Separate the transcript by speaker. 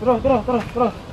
Speaker 1: terus terus terus terus